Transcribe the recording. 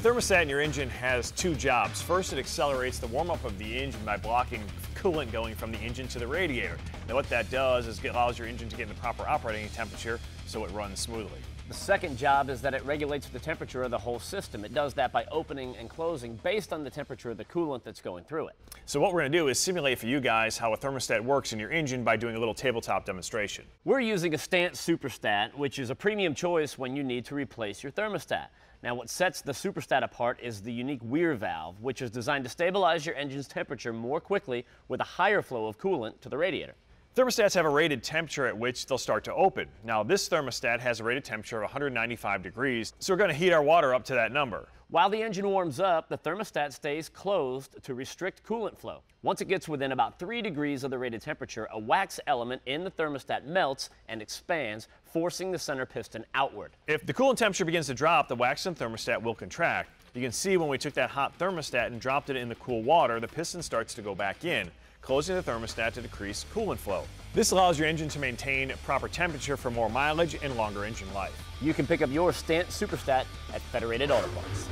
The thermostat in your engine has two jobs. First, it accelerates the warm-up of the engine by blocking coolant going from the engine to the radiator. Now what that does is it allows your engine to get in the proper operating temperature so it runs smoothly. The second job is that it regulates the temperature of the whole system. It does that by opening and closing based on the temperature of the coolant that's going through it. So what we're going to do is simulate for you guys how a thermostat works in your engine by doing a little tabletop demonstration. We're using a Stant Superstat, which is a premium choice when you need to replace your thermostat. Now what sets the Superstat apart is the unique Weir valve, which is designed to stabilize your engine's temperature more quickly with a higher flow of coolant to the radiator. Thermostats have a rated temperature at which they'll start to open. Now this thermostat has a rated temperature of 195 degrees, so we're going to heat our water up to that number. While the engine warms up, the thermostat stays closed to restrict coolant flow. Once it gets within about 3 degrees of the rated temperature, a wax element in the thermostat melts and expands, forcing the center piston outward. If the coolant temperature begins to drop, the wax in thermostat will contract. You can see when we took that hot thermostat and dropped it in the cool water, the piston starts to go back in closing the thermostat to decrease coolant flow. This allows your engine to maintain proper temperature for more mileage and longer engine life. You can pick up your Stant Superstat at Federated Auto Parts.